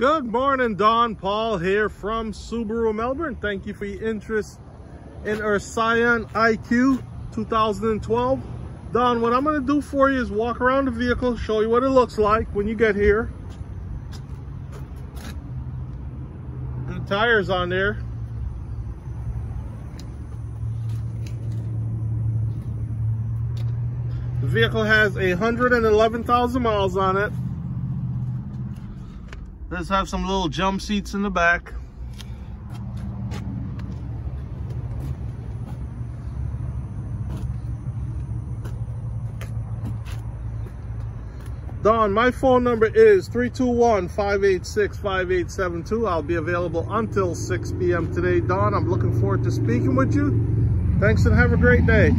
Good morning, Dawn Paul here from Subaru Melbourne. Thank you for your interest in our Scion IQ 2012. Dawn, what I'm gonna do for you is walk around the vehicle, show you what it looks like when you get here. Tires on there. The vehicle has 111,000 miles on it. Does have some little jump seats in the back. Dawn, my phone number is 321-586-5872. I'll be available until 6 p.m. today. Dawn, I'm looking forward to speaking with you. Thanks and have a great day.